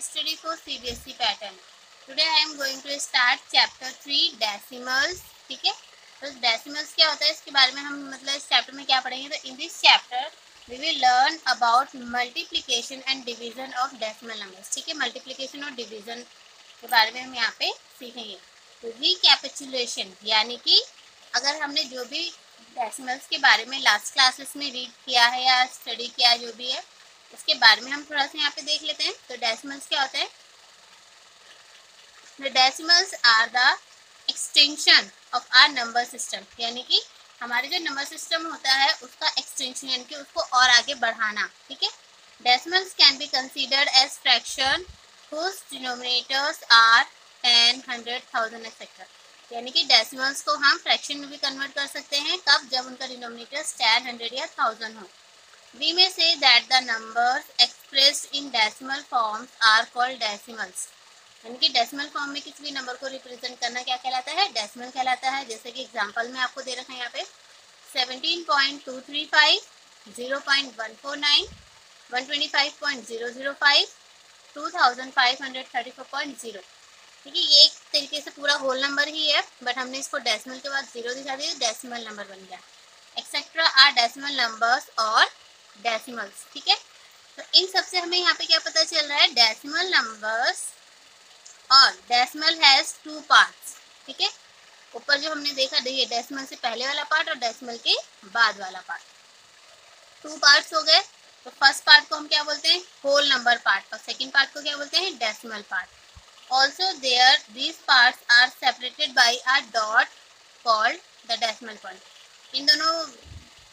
study for CBSE pattern. Today I am going to start chapter three decimals. ठीक है? तो decimals क्या होता है? इसके बारे में हम मतलब इस चैप्टर में क्या पढ़ेंगे? तो in this chapter we will learn about multiplication and division of decimal numbers ठीक है? मल्टीप्लीकेशन और डिवीज़न के बारे में हम यहाँ पे सीखेंगे। तो रिकैपिचुलेशन यानी कि अगर हमने जो भी डेसिमल्स के बारे में लास्ट क्लासेस में रीड किया है या स्टडी किया जो भी है उसके बारे में हम थोड़ा सा यहाँ पे देख लेते हैं तो डेसिमल्स क्या होते हैं? Decimals are the extension of our number system यानी कि हमारे जो नंबर सिस्टम होता है, उसका एक्सटेंशन यानी कि उसको और आगे बढ़ाना, ठीक है? Decimals can be considered as fraction whose denominators are ten hundred thousand etcetera यानी कि डेसिमल्स को हम फ्रैक्शन में भी कन्वर्ट कर सकते हैं, कब? जब उनका डिनोमिनेटर्स टेन हंड्रेड या थाउज़ेंड हो। We may say that the numbers expressed in decimal forms are called decimals. यानी कि डेसिमल फॉर्म में किसी भी नंबर को रिप्रेजेंट करना क्या कहलाता है? डेसिमल कहलाता है। जैसे कि एग्जांपल में आपको दे रखा है यहाँ पे। 17.235, 0.149, 125.005, 2534.0 ठीक है ये एक तरीके से पूरा होल नंबर ही है बट हमने इसको डेसिमल के बाद ज़ीरो दिखा दिया डेसिमल नंबर बन गया। एक्सेट्रा आर डेसिमल नंबर्स और डेसिमल्स ठीक है? तो इन सबसे हमें यहाँ पे क्या पता चल रहा है? डेसिमल नंबर्स और डेसिमल हैज़ टू पार्ट्स ठीक है? ऊपर जो हमने देखा, देखिए डेसिमल से पहले वाला पार्ट और डेसिमल के बाद वाला पार्ट टू पार्ट्स हो गए तो फ़र्स्ट पार्ट को हम क्या बोलते हैं? होल नंबर पार्ट और सेकंड पार्ट को क्या बोलते हैं? Decimal part also there these parts are separated by a dot called the decimal point इन दोनों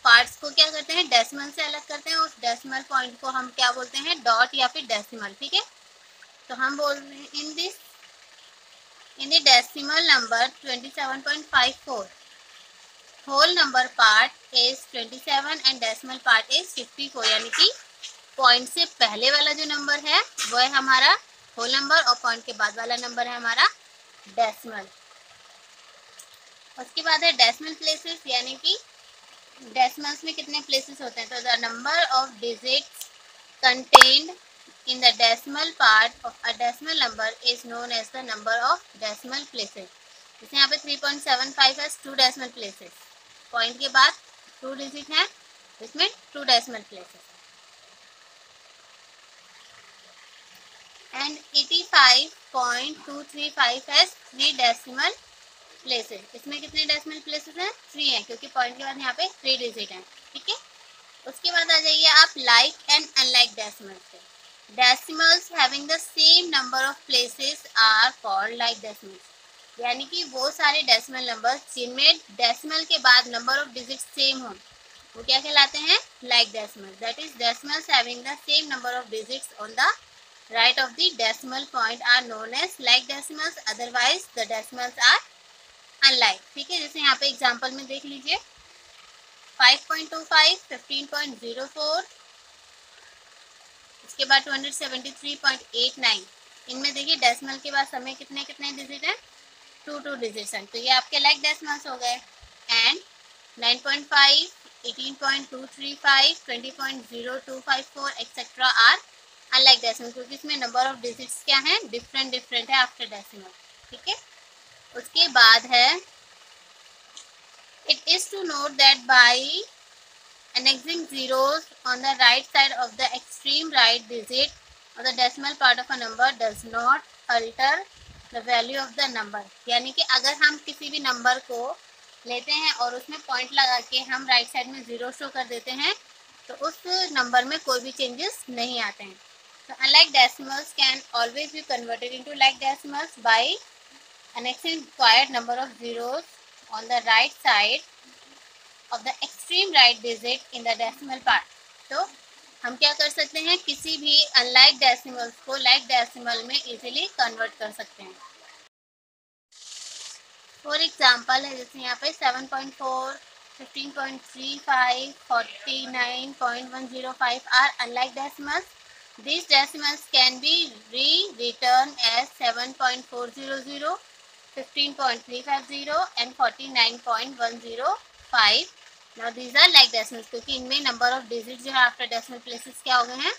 पार्ट्स को क्या करते हैं डेसिमल से अलग करते हैं, उस डेसिमल पॉइंट को हम क्या बोलते हैं डॉट या फिर डेसिमल ठीक है? तो हम बोल रहे हैं in this in the decimal number 27.54 whole number part is 27 and decimal part is 54 यानी कि पॉइंट से पहले वाला जो नंबर है वो है हमारा होल नंबर और पॉइंट के बाद वाला नंबर है हमारा डेसिमल उसके बाद है डेसिमल प्लेसेस यानी कि डेसिमल्स में कितने प्लेसेस होते हैं? तो the number of digits contained in the decimal part of a decimal number is known as the number of decimal places जैसे यहाँ पे 3.75 है टू डेसिमल प्लेसेस पॉइंट के बाद टू डिजिट है इसमें two decimal places and 85.235 has three decimal places इसमें कितने डेसिमल प्लेसेस हैं? थ्री हैं, क्योंकि पॉइंट के बाद यहाँ पे थ्री डिजिट हैं, ठीक है? उसके बाद आ जाइए आप लाइक एंड अनलाइक डेसिमल्स पे। Decimals having the same number of places are called like decimals यानी कि वो सारे डेसिमल नंबर जिनमें डेसिमल के बाद नंबर ऑफ़ डिजिट सेम हो, वो क्या कहलाते हैं? Like decimal that is decimals having the same number of digits on the right of the decimal point are known as like decimals otherwise, the decimals are unlike ठीक है? जैसे यहाँ पे एग्जांपल में देख लीजिए। 5.25, 15.04, इसके बाद 273.89 इनमें देखिए डेसिमल के बाद समय कितने कितने डिजिट हैं? टू टू डिजिट हैं। तो ये आपके लाइक डेसिमल्स हो गए। And 9.5, 18.235, 20.0254 etcetera are unlike decimal क्योंकि इसमें नंबर ऑफ़ डिजिट्स क्या हैं? डिफरेंट डिफरेंट है आफ्टर डेसिमल ठीक है? उसके बाद है it is to note that by annexing zeros on the right side of the extreme right digit of the decimal part of a number does not alter the value of the number. यानी कि अगर हम किसी भी number को लेते हैं और उसमें पॉइंट लगा के हम राइट साइड में ज़ीरो शो कर देते हैं तो उस नंबर में कोई भी चेंजेस नहीं आते हैं। तो unlike decimals can always be converted into like decimals by annexing required number of zeros on the right side of the extreme right digit in the decimal part. तो हम क्या कर सकते हैं किसी भी अनलाइक डेसिमल्स को लाइक डेसिमल में इजीली कन्वर्ट कर सकते हैं फॉर एग्जांपल है जैसे यहाँ पे 7.4, 15.35, 49.105 are unlike decimals. These decimals can be rewritten as 7.400 15.350 and 49.105 now, these are like decimals क्योंकि इनमें नंबर ऑफ़ डिजिट जो है आफ्टर डेसिमल क्या हो गए हैं?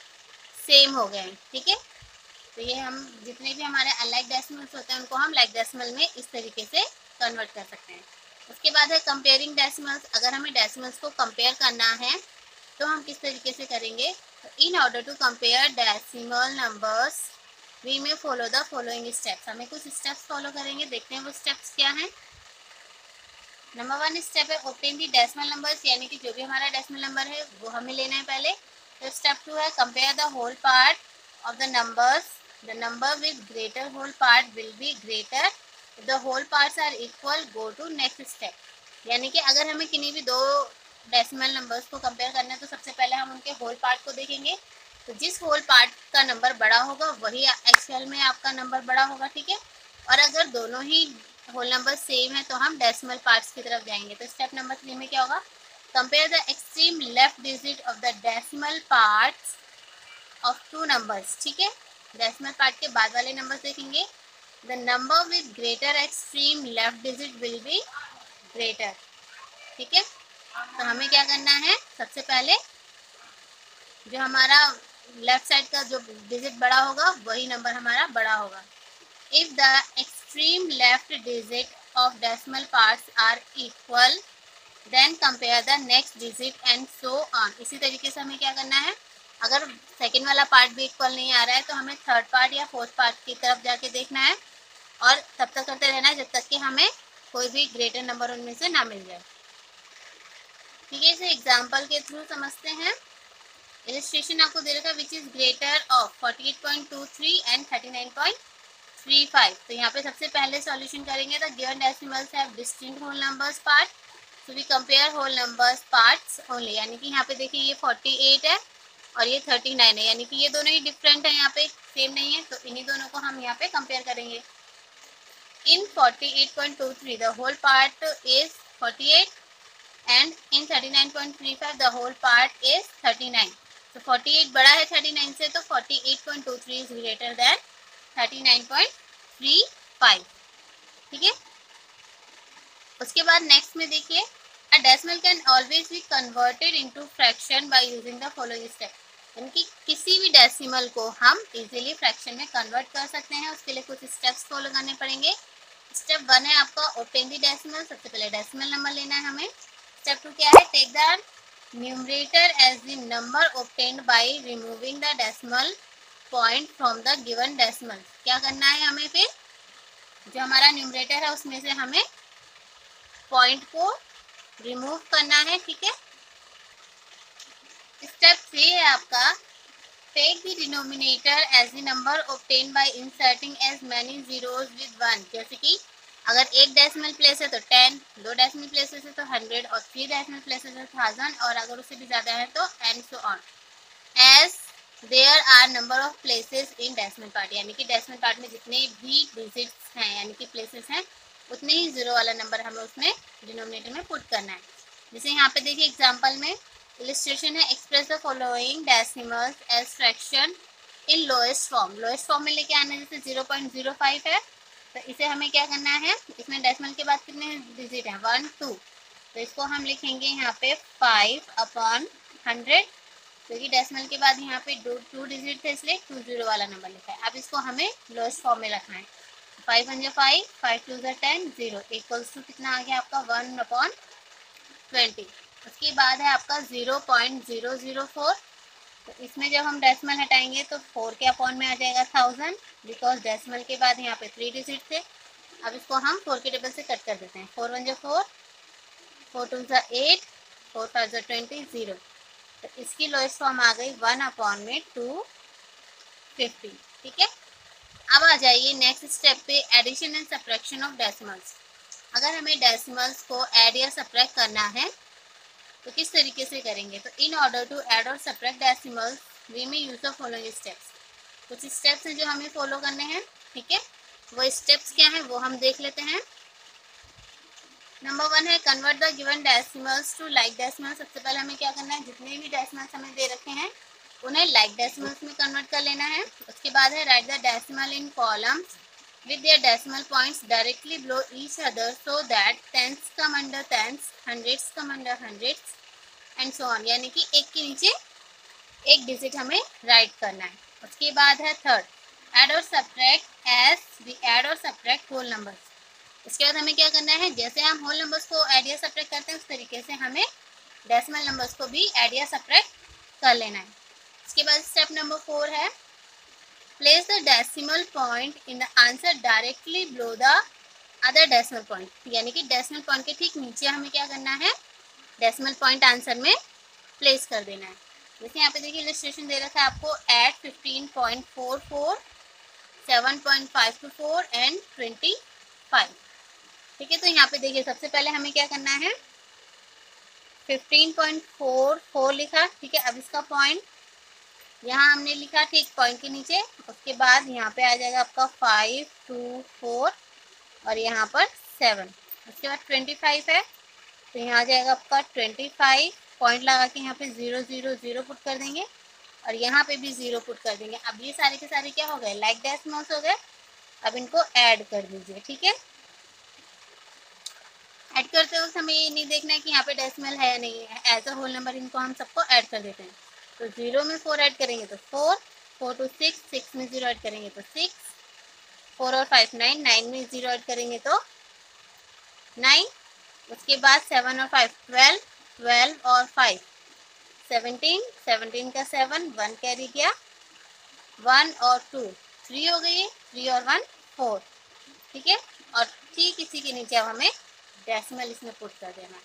सेम हो गए हैं, ठीक है? तो तो ये हम जितने भी हमारे अनलाइक डेसिमल्स होते हैं, उनको हम लाइक डेसिमल में इस तरीके से कन्वर्ट कर सकते हैं। उसके बाद है कंपेयरिंग डेसिमल्स अगर हमें डेसिमल्स को कंपेयर करना है तो हम किस तरीके से करेंगे? In order to compare decimal numbers we may follow the following steps हमें कुछ स्टेप्स फॉलो करेंगे, देखते हैं वो स्टेप्स क्या हैं। नंबर वन स्टेप है ओपन दी डेसिमल नंबर्स यानी कि जो भी हमारा डेसिमल नंबर है, वो हमें लेना है पहले। तो स्टेप टू है compare the whole part of the numbers the number with greater whole part will be greater the whole parts are equal go to next step यानी कि अगर हमें किन्हीं भी दो डेसिमल नंबर्स को कंपेयर करना है तो सबसे पहले हम उनके होल पार्ट को देखेंगे। तो जिस होल पार्ट का नंबर बड़ा होगा, वही एक्चुअल में आपका नंबर बड़ा होगा, ठीक है? और अगर दोनों ही होल नंबर सेम है तो हम डेसिमल पार्ट्स की तरफ़ जाएँगे। तो स्टेप नंबर थ्री में क्या होगा? Compare the extreme left digit of the decimal parts of two numbers ठीक है? डेसिमल पार्ट के बाद वाले नंबर देखेंगे। The number with greater extreme left digit will be greater ठीक है? तो हमें क्या करना है? सबसे पहले जो हमारा लेफ़्ट साइड का जो डिजिट बड़ा होगा, वही नंबर हमारा बड़ा होगा। If the extreme left digit of decimal parts are equal, then compare the next digit and so on. इसी तरीके से हमें क्या करना है? अगर सेकेंड वाला पार्ट भी इक्वल नहीं आ रहा है तो हमें थर्ड पार्ट या फोर्थ पार्ट की तरफ़ जाके देखना है। और तब तक करते रहना है जब तक कि हमें कोई भी ग्रेटर नंबर उनमें से ना मिल जाए। ठीक है, इसे एग्ज़ाम्पल के थ्रू समझते हैं। इलस्ट्रेशन आपको दे रखा which is greater of 48.23 and 39.35 तो यहाँ पे सबसे पहले सॉल्यूशन करेंगे तो given decimals have distinct whole numbers part so we compare whole numbers parts only यानी कि यहाँ पे देखिए ये 48 है और ये 39 है. यानी कि ये दोनों ही डिफरेंट है यहाँ पे सेम नहीं है तो इन्हीं दोनों को हम यहाँ पे कंपेयर करेंगे. In forty eight point two three the whole part is forty eight and in thirty nine point three five the whole part is thirty nine तो फोर्टी एट बड़ा है थर्टी नाइन से तो forty eight point two three is greater than thirty nine point three five ठीक है? उसके बाद next में देखिए a decimal can always be converted into fraction by using the following step यानी कि किसी भी डेसिमल को हम इजीली फ्रैक्शन में कन्वर्ट कर सकते हैं, उसके लिए कुछ स्टेप्स फॉलो करने पड़ेंगे। स्टेप वन है आपका ओपन दी डेसिमल सबसे पहले डेसिमल नंबर लेना है हमें। स्टेप टू क्या है? Take the numerator as the number obtained by removing the decimal point from the given decimal क्या करना है हमें फिर? जो हमारा न्यूमरेटर है, उसमें से हमें पॉइंट को रिमूव करना है, ठीक है? स्टेप थ्री है आपका। Take the denominator as the number obtain by inserting as many zeros with one जैसे कि अगर एक डेसिमल प्लेस है तो टेन दो डेसिमल प्लेसेस है तो हंड्रेड और थ्री डेसिमल प्लेसेस है थाउज़ेंड और अगर उससे भी ज़्यादा है तो and so on as there are number of places in decimal part यानी कि डेसिमल पार्ट में जितने भी डिजिट्स हैं, यानी कि प्लेसेस हैं, उतने ही ज़ीरो वाला नंबर हमें उसमें डिनोमिनेटर में पुट करना है. जैसे यहाँ पे देखिए एग्ज़ाम्पल में इलिस्ट्रेशन है express the following decimals as fraction in lowest form lowest form में लेके आना जैसे ज़ीरो पॉइंट ज़ीरो फाइव है तो इसे हमें क्या करना है? इसमें डेसिमल के बाद कितने डिजिट हैं? वन टू तो इसको हम लिखेंगे यहाँ पे फाइव अपॉन हंड्रेड क्योंकि डेसिमल के बाद यहाँ पे दो टू डिजिट थे इसलिए टू ज़ीरो वाला नंबर लिखा है। अब इसको हमें लोएस्ट फॉर्म में रखना है। फाइव जो फाइव फाइव टू जो टेन ज़ीरो इक्वल्स टू कितना आ गया आपका? वन अपॉन ट्वेंटी उसके बाद है आपका zero point zero zero four तो इसमें जब हम डेसिमल हटाएँगे तो फोर के अपॉन में आ जाएगा थाउज़ेंड बिकॉज़ डेसिमल के बाद यहाँ पे थ्री डिजिट थे। अब इसको हम फोर के टेबल से कट कर देते हैं। फोर वन जो फोर फोर टू जो एट फोर फाइव जो ट्वेंटी ज़ीरो तो इसकी लोएस्ट फॉर्म आ गई वन अपॉन में टू फिफ्टी ठीक है? अब आ जाइए नेक्स्ट स्टेप पे addition and subtraction of decimals अगर हमें डेसिमल्स को ऐड या सप्रैक्ट करना है तो किस तरीके से करेंगे? तो इन ऑर्डर टू ऐड और subtract decimals we may use of following steps कुछ स्टेप्स हैं जो हमें फॉलो करने हैं, ठीक है? वो स्टेप्स क्या हैं, वो हम देख लेते हैं। नंबर वन है convert the given decimals to like decimals सबसे पहले हमें क्या करना है, जितने भी डेसिमल्स हमें दे रखे हैं, उन्हें लाइक डेसिमल्स में कन्वर्ट कर लेना है। उसके बाद है write the decimal in columns with their decimal points directly below each other so that tens come under tens, hundreds come under hundreds, and so on. यानी कि एक के नीचे एक डिजिट हमें राइट करना है। उसके बाद है थर्ड एड और सब्ट्रैक्ट एज वी एड और सब्ट्रैक्ट होल नंबर्स इसके बाद हमें क्या करना है? जैसे हम होल नंबर्स को एड या सब्ट्रैक्ट करते हैं, उस तरीके से हमें डेसिमल नंबर्स को भी एड या सब्ट्रैक्ट कर लेना है। इसके बाद स्टेप नंबर फोर है। Place the decimal point in the answer directly below the other decimal point यानी कि डेसिमल पॉइंट के ठीक नीचे हमें क्या करना है? डेसिमल पॉइंट आंसर में प्लेस कर देना है। जैसे यहाँ पे देखिए इलस्ट्रेशन दे रखा है आपको eight fifteen point four four seven point five two four and twenty five ठीक है तो यहाँ पे देखिए सबसे पहले हमें क्या करना है? फिफ्टीन पॉइंट फोर फोर लिखा। ठीक है, अब इसका पॉइंट यहाँ हमने लिखा ठीक पॉइंट के नीचे। उसके बाद यहाँ पे आ जाएगा आपका फाइव टू फोर और यहाँ पर सेवन उसके बाद ट्वेंटी फाइव है। तो यहाँ आ जाएगा आपका ट्वेंटी फाइव पॉइंट लगा के यहाँ पे ज़ीरो ज़ीरो ज़ीरो पुट कर देंगे। और यहाँ पे भी ज़ीरो पुट कर देंगे। अब ये सारे के सारे क्या हो गए? लाइक डेसिमल्स हो गए। अब इनको ऐड कर दीजिए, ठीक है? ऐड करते वक्त हमें ये नहीं देखना है कि यहाँ पे डेसिमल है या नहीं है। एज अ होल नंबर इनको हम सबको ऐड कर देते हैं। तो ज़ीरो में फोर ऐड करेंगे तो four four two six six में ज़ीरो ऐड करेंगे तो सिक्स फोर और फाइव नाइन नाइन में ज़ीरो ऐड करेंगे तो नाइन उसके बाद सेवन और फाइव ट्वेल्व ट्वेल्व और फाइव सेवनटीन सेवनटीन का सेवन वन कैरी गया वन और टू थ्री हो गई थ्री और वन फोर ठीक है? और ठीक इसी के नीचे हमें डेसिमल इसमें पुट कर देना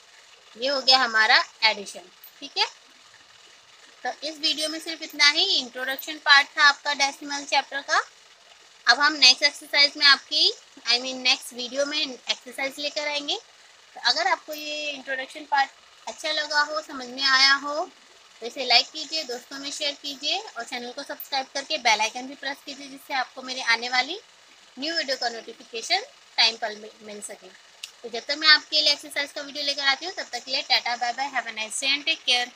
ये हो गया हमारा एडिशन ठीक है? तो इस वीडियो में सिर्फ़ इतना ही। इंट्रोडक्शन पार्ट था आपका डेसिमल चैप्टर का। अब हम नेक्स्ट एक्सरसाइज में आपकी आई मीन नेक्स्ट वीडियो में एक्सरसाइज लेकर आएँगे। तो अगर आपको ये इंट्रोडक्शन पार्ट अच्छा लगा हो, समझ में आया हो तो इसे लाइक कीजिए, दोस्तों में शेयर कीजिए और चैनल को सब्सक्राइब करके बेल आइकन भी प्रेस कीजिए, जिससे आपको मेरे आने वाली न्यू वीडियो का नोटिफिकेशन टाइम पर मिल सके। तो जब तक मैं आपके लिए एक्सरसाइज का वीडियो लेकर आती हूँ, तब तक के लिए tata bye bye have a nice day and take care